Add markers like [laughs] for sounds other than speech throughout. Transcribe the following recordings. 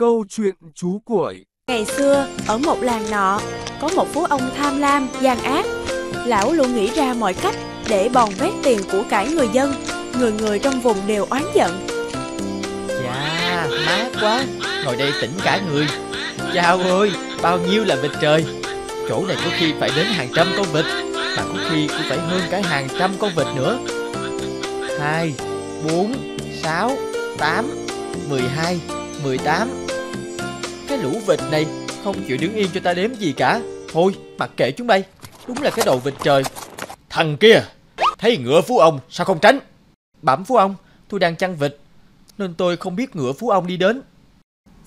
Câu chuyện chú cuội Ngày xưa, ở một làng nọ, có một phú ông tham lam, gian ác. Lão luôn nghĩ ra mọi cách để bòn vét tiền của cải người dân. Người người trong vùng đều oán giận. Chà, mát quá Ngồi đây tỉnh cả người Chào ơi, bao nhiêu là vịt trời Chỗ này có khi phải đến hàng trăm con vịt Mà có khi cũng phải hơn cả hàng trăm con vịt nữa Hai, bốn, sáu, tám, mười hai, mười tám lũ vịt này không chịu đứng yên cho ta đếm gì cả Thôi, mặc kệ chúng bay Đúng là cái đầu vịt trời Thằng kia, thấy ngựa phú ông sao không tránh Bẩm phú ông, tôi đang chăn vịt Nên tôi không biết ngựa phú ông đi đến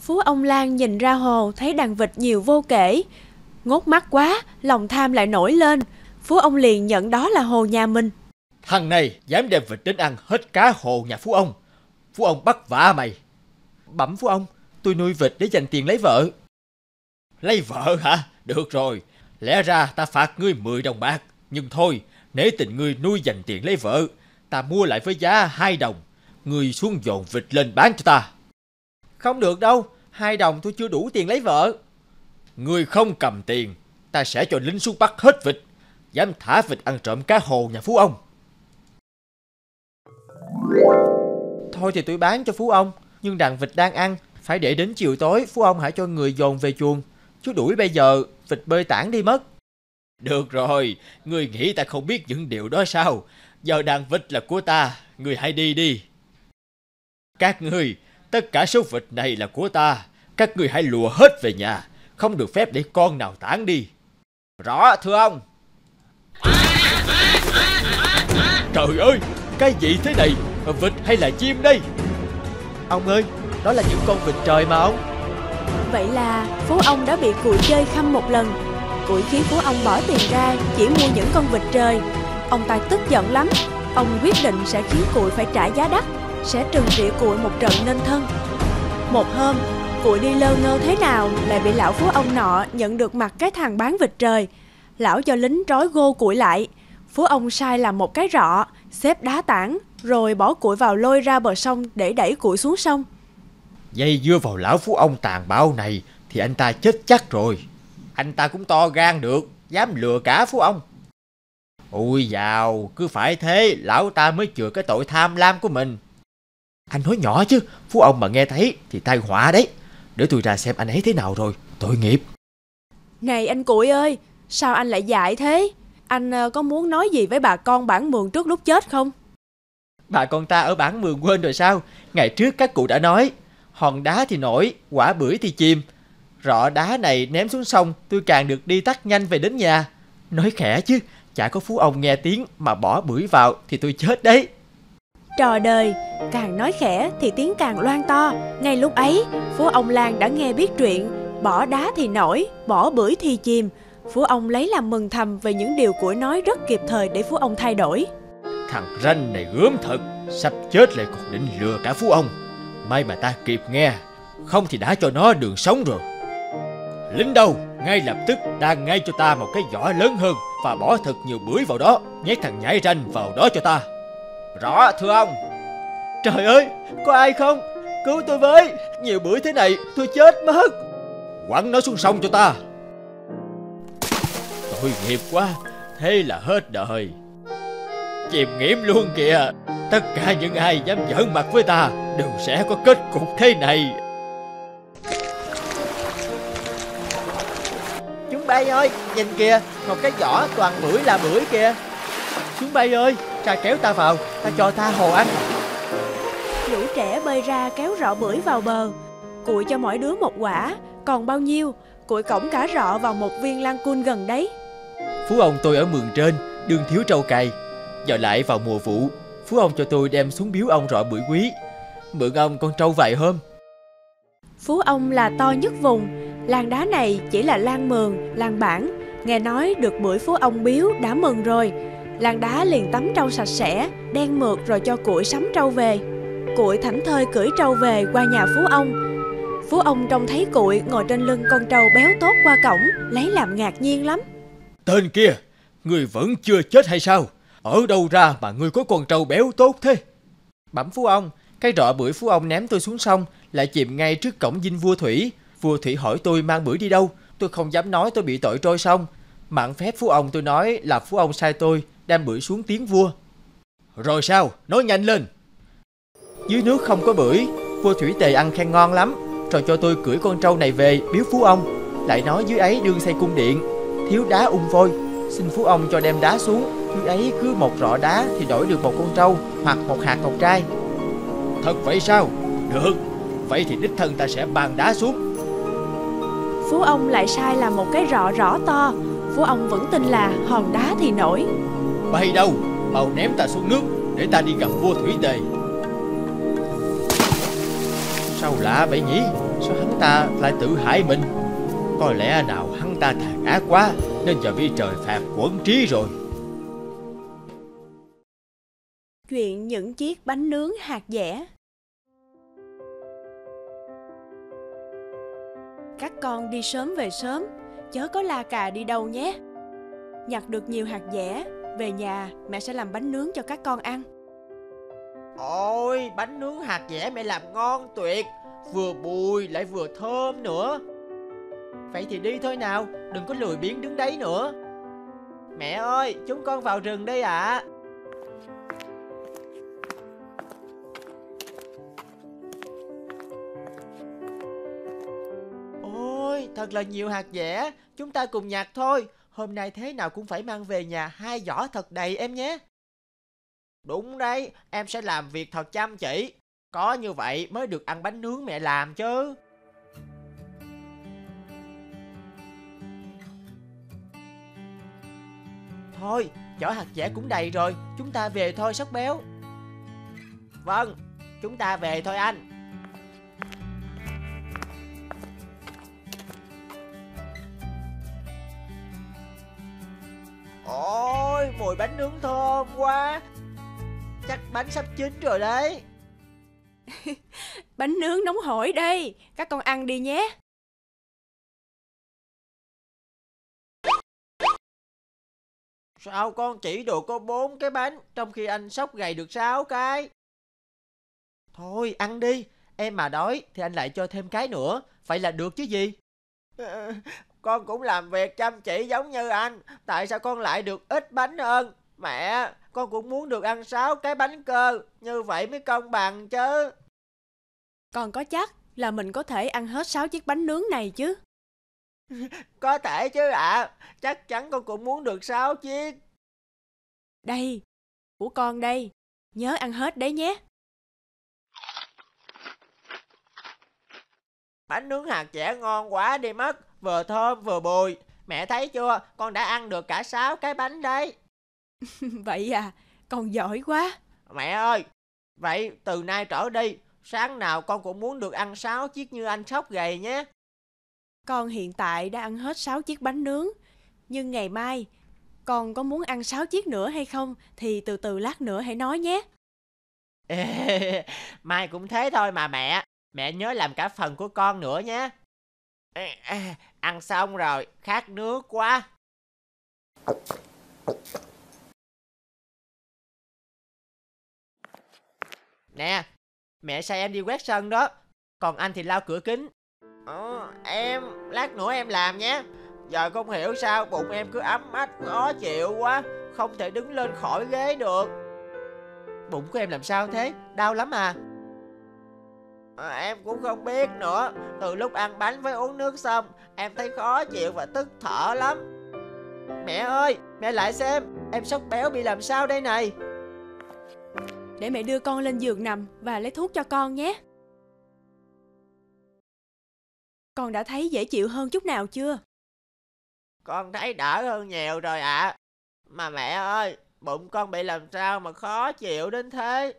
Phú ông Lan nhìn ra hồ thấy đàn vịt nhiều vô kể. Ngốt mắt quá, lòng tham lại nổi lên. Phú ông liền nhận đó là hồ nhà mình. Thằng này dám đem vịt đến ăn hết cá hồ nhà phú ông. Phú ông bắt vả mày. Bẩm phú ông, tôi nuôi vịt để dành tiền lấy vợ. Lấy vợ hả? Được rồi. Lẽ ra ta phạt ngươi 10 đồng bạc. Nhưng thôi, nếu tình ngươi nuôi dành tiền lấy vợ, ta mua lại với giá 2 đồng. Ngươi xuống dồn vịt lên bán cho ta. Không được đâu, hai đồng tôi chưa đủ tiền lấy vợ. Ngươi không cầm tiền, ta sẽ cho lính xuống bắt hết vịt. Dám thả vịt ăn trộm cá hồ nhà phú ông. Thôi thì tôi bán cho phú ông, nhưng đàn vịt đang ăn, phải để đến chiều tối phú ông hãy cho người dồn về chuồng. Chú đuổi bây giờ, vịt bơi tản đi mất. Được rồi, ngươi nghĩ ta không biết những điều đó sao? Giờ đàn vịt là của ta, ngươi hãy đi đi. Các ngươi, tất cả số vịt này là của ta. Các ngươi hãy lùa hết về nhà, không được phép để con nào tản đi. Rõ thưa ông. Trời ơi, cái gì thế này? Vịt hay là chim đây? Ông ơi, đó là những con vịt trời mà ông. Vậy là Phú ông đã bị cụi chơi khăm một lần. Cụi khiến Phú ông bỏ tiền ra chỉ mua những con vịt trời. Ông ta tức giận lắm. Ông quyết định sẽ khiến cụi phải trả giá đắt, sẽ trừng trị cụi một trận nên thân. Một hôm, cụi đi lơ ngơ thế nào lại bị lão Phú ông nọ nhận được mặt cái thằng bán vịt trời. Lão cho lính trói gô cụi lại. Phú ông sai làm một cái rọ, xếp đá tảng, rồi bỏ cụi vào lôi ra bờ sông để đẩy cụi xuống sông. Dây dưa vào lão phú ông tàn bạo này thì anh ta chết chắc rồi. Anh ta cũng to gan được, dám lừa cả phú ông. Ôi dào, cứ phải thế, lão ta mới chừa cái tội tham lam của mình. Anh nói nhỏ chứ, phú ông mà nghe thấy thì tai họa đấy. Để tôi ra xem anh ấy thế nào rồi, tội nghiệp. Này anh Cụi ơi, sao anh lại dại thế? Anh ờ, có muốn nói gì với bà con bản mường trước lúc chết không? Bà con ta ở bản mường quên rồi sao? Ngày trước các cụ đã nói, hòn đá thì nổi, quả bưởi thì chìm. Rọ đá này ném xuống sông, tôi càng được đi tắt nhanh về đến nhà. Nói khẽ chứ, chả có phú ông nghe tiếng mà bỏ bưởi vào thì tôi chết đấy. Trò đời, càng nói khẽ thì tiếng càng loan to. Ngay lúc ấy, Phú ông Lan đã nghe biết chuyện, bỏ đá thì nổi, bỏ bưởi thì chìm. Phú ông lấy làm mừng thầm về những điều của nói rất kịp thời để Phú ông thay đổi. Thằng ranh này gớm thật, sắp chết lại còn định lừa cả phú ông. May mà ta kịp nghe, không thì đã cho nó đường sống rồi. Lính đâu, ngay lập tức đang ngay cho ta một cái giỏ lớn hơn và bỏ thật nhiều bưởi vào đó, nhét thằng nhảy ranh vào đó cho ta. Rõ thưa ông. Trời ơi, có ai không? Cứu tôi với, nhiều bưởi thế này tôi chết mất. Quẳng nó xuống sông cho ta. Tội nghiệp quá, thế là hết đời. Chìm nghiễm luôn kìa, tất cả những ai dám giỡn mặt với ta đều sẽ có kết cục thế này. Chúng bay ơi, nhìn kìa, một cái giỏ toàn bưởi là bưởi kìa. Chúng bay ơi, cha kéo ta vào, ta cho ta hồ ăn. Lũ trẻ bơi ra kéo rọ bưởi vào bờ. Cụi cho mỗi đứa một quả, còn bao nhiêu? Cụi cổng cả rọ vào một viên lan cun gần đấy. Phú ông tôi ở mường trên, đường thiếu trâu cày. Giờ lại vào mùa vụ, Phú ông cho tôi đem xuống biếu ông rọ bưởi quý. Mượn ông con trâu vài hôm. Phú ông là to nhất vùng, làng đá này chỉ là lan mường, làng bản. Nghe nói được bưởi phú ông biếu đã mừng rồi. Làng đá liền tắm trâu sạch sẽ, đen mượt rồi cho củi sắm trâu về. Củi thảnh thơi cưỡi trâu về qua nhà phú ông. Phú ông trông thấy củi ngồi trên lưng con trâu béo tốt qua cổng, lấy làm ngạc nhiên lắm. Tên kia, người vẫn chưa chết hay sao? Ở đâu ra mà người có con trâu béo tốt thế? Bẩm phú ông, cái rọ bưởi phú ông ném tôi xuống sông lại chìm ngay trước cổng dinh vua thủy. Vua thủy hỏi tôi mang bữa đi đâu, tôi không dám nói tôi bị tội trôi sông. Mạn phép phú ông tôi nói là phú ông sai tôi đem bưởi xuống tiếng vua. Rồi sao? Nói nhanh lên. Dưới nước không có bưởi, vua thủy tề ăn khen ngon lắm, rồi cho tôi cưỡi con trâu này về biếu phú ông. Lại nói dưới ấy đương xây cung điện, thiếu đá ung vôi, xin phú ông cho đem đá xuống. Dưới ấy cứ một rọ đá thì đổi được một con trâu hoặc một hạt ngọc trai. Thật vậy sao? Được, vậy thì đích thân ta sẽ bàn đá xuống. Phú ông lại sai làm một cái rọ rõ to Phú ông vẫn tin là hòn đá thì nổi Bay đâu? Mau ném ta xuống nước để ta đi gặp vua thủy tề. Sao lạ vậy nhỉ? Sao hắn ta lại tự hại mình? Có lẽ nào hắn ta tàn ác quá nên giờ bị trời phạt quẩn trí rồi. Chuyện những chiếc bánh nướng hạt dẻ. Các con đi sớm về sớm Chớ có la cà đi đâu nhé. Nhặt được nhiều hạt dẻ Về nhà mẹ sẽ làm bánh nướng cho các con ăn. Ôi, bánh nướng hạt dẻ mẹ làm ngon tuyệt Vừa bùi lại vừa thơm nữa. Vậy thì đi thôi nào Đừng có lười biếng đứng đấy nữa. Mẹ ơi, chúng con vào rừng đây ạ. À. thật là nhiều hạt dẻ Chúng ta cùng nhặt thôi Hôm nay thế nào cũng phải mang về nhà hai giỏ thật đầy em nhé Đúng đấy, em sẽ làm việc thật chăm chỉ. Có như vậy mới được ăn bánh nướng mẹ làm chứ. Thôi, giỏ hạt dẻ cũng đầy rồi, chúng ta về thôi sóc béo. Vâng, chúng ta về thôi anh. Ôi, mùi bánh nướng thơm quá. Chắc bánh sắp chín rồi đấy. [laughs] Bánh nướng nóng hổi đây. Các con ăn đi nhé. Sao con chỉ được có bốn cái bánh Trong khi anh sóc gầy được sáu cái? Thôi ăn đi. Em mà đói thì anh lại cho thêm cái nữa. Vậy là được chứ gì Con cũng làm việc chăm chỉ giống như anh. Tại sao con lại được ít bánh hơn? Mẹ Con cũng muốn được ăn sáu cái bánh cơ. Như vậy mới công bằng chứ. Con có chắc là mình có thể ăn hết 6 chiếc bánh nướng này chứ? [laughs] Có thể chứ ạ. Chắc chắn con cũng muốn được sáu chiếc. Đây Của con đây. Nhớ ăn hết đấy nhé. Bánh nướng hạt dẻ ngon quá đi mất Vừa thơm vừa bùi. Mẹ thấy chưa? Con đã ăn được cả sáu cái bánh đấy. [laughs] Vậy à? Con giỏi quá. Mẹ ơi! Vậy từ nay trở đi Sáng nào con cũng muốn được ăn 6 chiếc như anh sóc gầy nhé. Con hiện tại đã ăn hết 6 chiếc bánh nướng. Nhưng ngày mai Con có muốn ăn 6 chiếc nữa hay không Thì từ từ lát nữa hãy nói nhé. Ê, [laughs] Mai cũng thế thôi mà mẹ. Mẹ nhớ làm cả phần của con nữa nhé Ăn xong rồi Khát nước quá. Nè Mẹ sai em đi quét sân đó Còn anh thì lau cửa kính. Ờ, Em Lát nữa em làm nhé. Giờ không hiểu sao bụng em cứ ấm ách khó chịu quá Không thể đứng lên khỏi ghế được. Bụng của em làm sao thế? Đau lắm à? À, Em cũng không biết nữa. Từ lúc ăn bánh với uống nước xong Em thấy khó chịu và tức thở lắm. Mẹ ơi Mẹ lại xem. Em sốc béo bị làm sao đây này? Để mẹ đưa con lên giường nằm Và lấy thuốc cho con nhé. Con đã thấy dễ chịu hơn chút nào chưa? Con thấy đỡ hơn nhiều rồi ạ. Mà mẹ ơi Bụng con bị làm sao mà khó chịu đến thế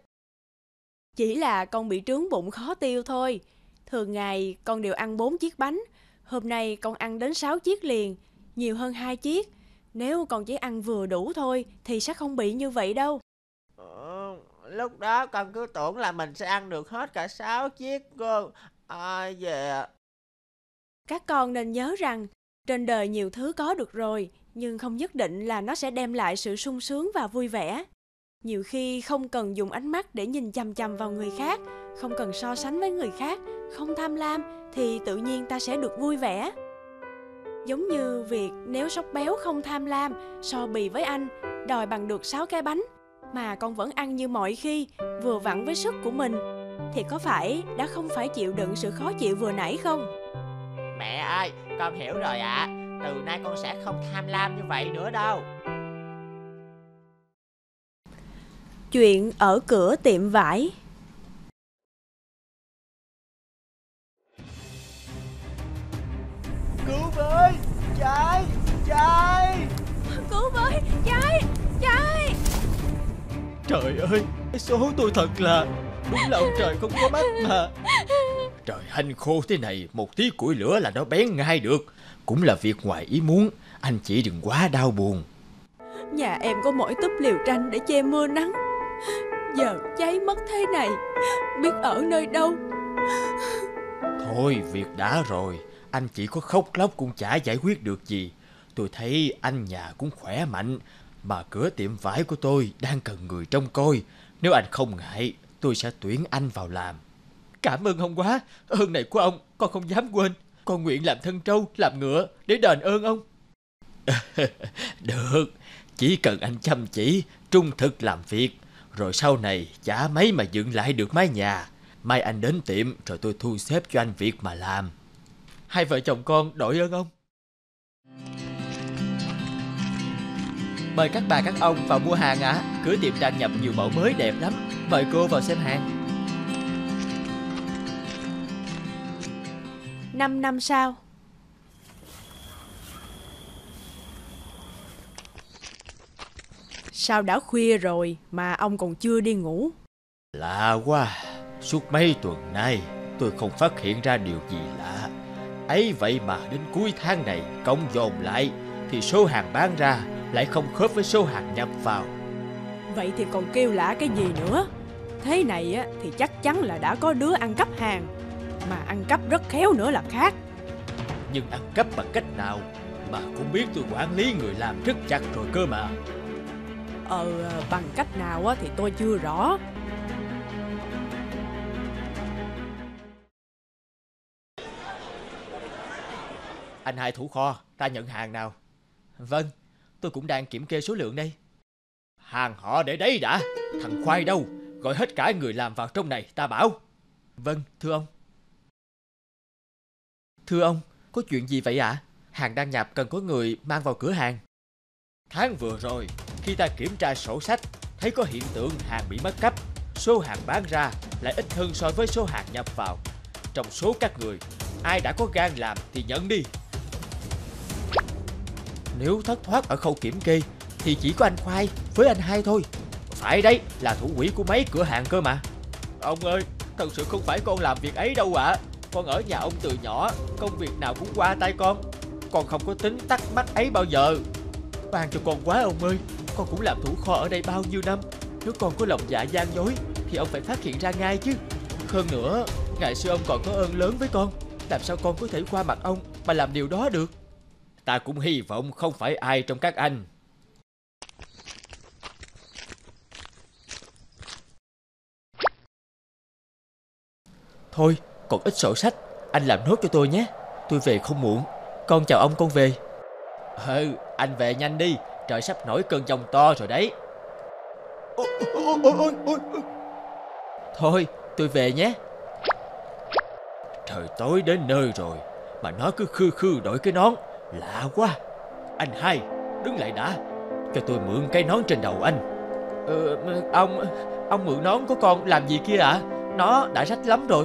Chỉ là con bị trướng bụng khó tiêu thôi. Thường ngày con đều ăn 4 chiếc bánh. Hôm nay con ăn đến 6 chiếc liền Nhiều hơn 2 chiếc. Nếu con chỉ ăn vừa đủ thôi Thì sẽ không bị như vậy đâu. Ờ, Lúc đó con cứ tưởng là mình sẽ ăn được hết cả 6 chiếc cơ Ai về à? Các con nên nhớ rằng Trên đời nhiều thứ có được rồi Nhưng không nhất định là nó sẽ đem lại sự sung sướng và vui vẻ nhiều khi không cần dùng ánh mắt để nhìn chằm chằm vào người khác không cần so sánh với người khác, không tham lam thì tự nhiên ta sẽ được vui vẻ. Giống như việc nếu sóc béo không tham lam, so bì với anh, đòi bằng được 6 cái bánh, mà con vẫn ăn như mọi khi, vừa vặn với sức của mình, thì có phải đã không phải chịu đựng sự khó chịu vừa nãy không? Mẹ ơi, con hiểu rồi ạ. Từ nay con sẽ không tham lam như vậy nữa đâu. Chuyện ở cửa tiệm vải Cứu với! Chạy! Chạy! Cứu với! Chạy! Chạy! Trời ơi, số tôi thật là Đúng là ông trời không có mắt mà Trời hanh khô thế này Một tí củi lửa là nó bén ngay được Cũng là việc ngoài ý muốn Anh chỉ đừng quá đau buồn Nhà em có mỗi túp liều tranh để che mưa nắng Giờ cháy mất thế này Biết ở nơi đâu? Thôi việc đã rồi. Anh chỉ có khóc lóc cũng chả giải quyết được gì. Tôi thấy anh nhà cũng khỏe mạnh Mà cửa tiệm vải của tôi đang cần người trông coi. Nếu anh không ngại Tôi sẽ tuyển anh vào làm. Cảm ơn ông quá. Ơn này của ông con không dám quên. Con nguyện làm thân trâu làm ngựa Để đền ơn ông. [laughs] Được Chỉ cần anh chăm chỉ Trung thực làm việc rồi sau này chả mấy mà dựng lại được mái nhà. Mai anh đến tiệm, Rồi tôi thu xếp cho anh việc mà làm. Hai vợ chồng con đổi ơn ông. Mời các bà, các ông vào mua hàng ạ. À. Cửa tiệm đang nhập nhiều mẫu mới đẹp lắm. Mời cô vào xem hàng. Năm năm sau Sao đã khuya rồi mà ông còn chưa đi ngủ? Lạ quá. Suốt mấy tuần nay tôi không phát hiện ra điều gì lạ. Ấy vậy mà đến cuối tháng này công dồn lại thì số hàng bán ra lại không khớp với số hàng nhập vào. Vậy thì còn kêu lạ cái gì nữa? Thế này á, thì chắc chắn là đã có đứa ăn cắp hàng Mà ăn cắp rất khéo nữa là khác. Nhưng ăn cắp bằng cách nào? Mà cũng biết tôi quản lý người làm rất chặt rồi cơ mà Ờ bằng cách nào á, thì tôi chưa rõ. Anh hai thủ kho ta nhận hàng nào? Vâng tôi cũng đang kiểm kê số lượng đây. Hàng họ để đấy đã thằng khoai đâu gọi hết cả người làm vào trong này ta bảo. Vâng thưa ông. Thưa ông có chuyện gì vậy ạ? À? hàng đang nhập cần có người mang vào cửa hàng. Tháng vừa rồi khi ta kiểm tra sổ sách thấy có hiện tượng hàng bị mất cắp số hàng bán ra lại ít hơn so với số hàng nhập vào. Trong số các người ai đã có gan làm thì nhận đi. Nếu thất thoát ở khâu kiểm kê thì chỉ có anh khoai với anh hai thôi. Phải đấy là thủ quỹ của mấy cửa hàng cơ mà. Ông ơi thật sự không phải con làm việc ấy đâu ạ. À. con ở nhà ông từ nhỏ công việc nào cũng qua tay con. Con không có tính tắc mắc ấy bao giờ. Ban cho con quá ông ơi con cũng làm thủ kho ở đây bao nhiêu năm. Nếu con có lòng dạ gian dối, thì ông phải phát hiện ra ngay chứ. Hơn nữa, ngày xưa ông còn có ơn lớn với con. Làm sao con có thể qua mặt ông mà làm điều đó được? Ta cũng hy vọng không phải ai trong các anh. Thôi, còn ít sổ sách. Anh làm nốt cho tôi nhé. Tôi về không muộn. Con chào ông, con về. Ừ anh về nhanh đi trời sắp nổi cơn giông to rồi đấy. Ôi, ôi, ôi, ôi, ôi. thôi tôi về nhé. Trời tối đến nơi rồi mà nó cứ khư khư đổi cái nón. Lạ quá. Anh hai đứng lại đã. Cho tôi mượn cái nón trên đầu anh. Ờ, ông ông mượn nón của con làm gì kia ạ? À? nó đã rách lắm rồi.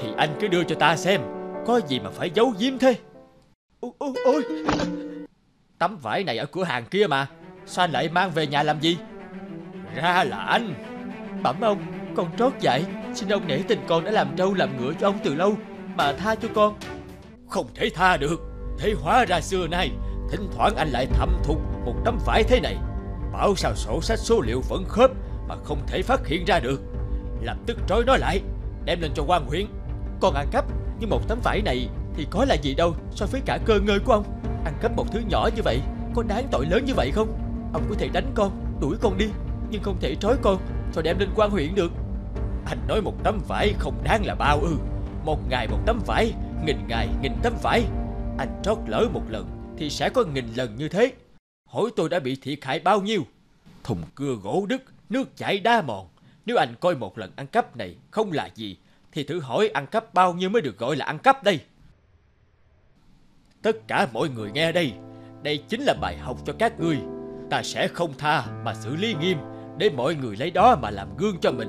Thì anh cứ đưa cho ta xem có gì mà phải giấu giếm thế? Ôi, ôi, ôi tấm vải này ở cửa hàng kia mà. Sao anh lại mang về nhà làm gì? Ra là anh. Bẩm ông, con trót dại xin ông nể tình con đã làm trâu làm ngựa cho ông từ lâu, mà tha cho con. Không thể tha được. Thế hóa ra xưa nay, thỉnh thoảng anh lại thẩm thục một tấm vải thế này. Bảo sao sổ sách số liệu vẫn khớp mà không thể phát hiện ra được. Lập tức trói nó lại, đem lên cho quan huyện. Con ăn cắp, nhưng một tấm vải này thì có là gì đâu, so với cả cơ ngơi của ông ăn cắp một thứ nhỏ như vậy, có đáng tội lớn như vậy không? Ông có thể đánh con, đuổi con đi, nhưng không thể trói con rồi đem lên quan huyện được. Anh nói một tấm vải không đáng là bao ư. Một ngày một tấm vải, Nghìn ngày nghìn tấm vải. Anh trót lỡ một lần Thì sẽ có nghìn lần như thế. Hỏi tôi đã bị thiệt hại bao nhiêu? Thùng cưa gỗ đứt, Nước chảy đa mòn. Nếu anh coi một lần ăn cắp này không là gì, Thì thử hỏi ăn cắp bao nhiêu mới được gọi là ăn cắp đây? Tất cả mọi người nghe đây. Đây chính là bài học cho các ngươi. Ta sẽ không tha mà xử lý nghiêm Để mọi người lấy đó mà làm gương cho mình.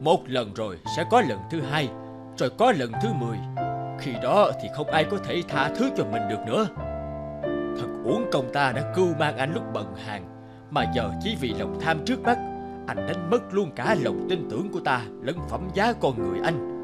Một lần rồi sẽ có lần thứ hai, Rồi có lần thứ mười. Khi đó thì không ai có thể tha thứ cho mình được nữa. Thật uổng công ta đã cưu mang anh lúc bận hàng, Mà giờ chỉ vì lòng tham trước mắt, Anh đánh mất luôn cả lòng tin tưởng của ta Lẫn phẩm giá con người anh.